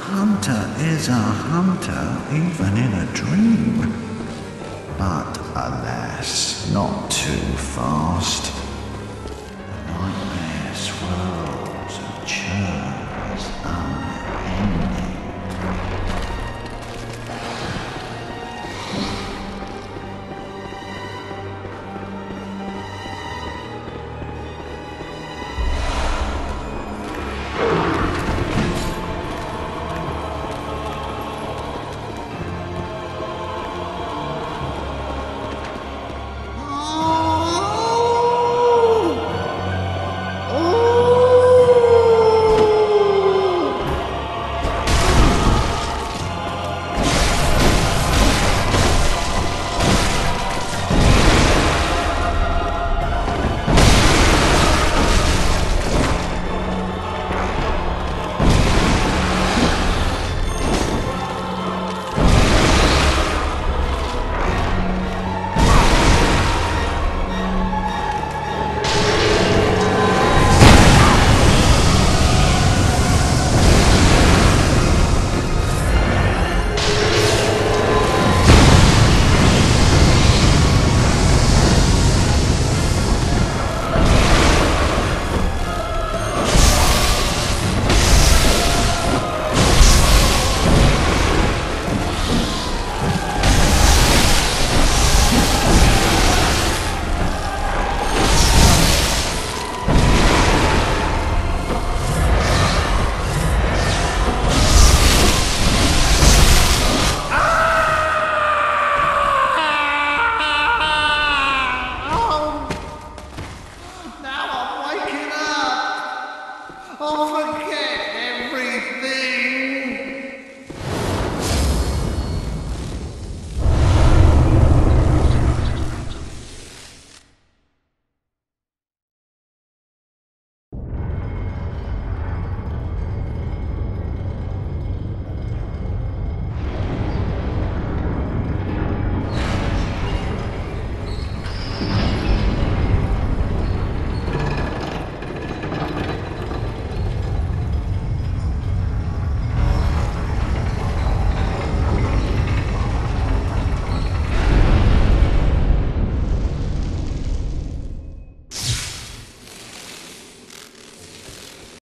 hunter is a hunter even in a dream. But alas, not too fast. Oh,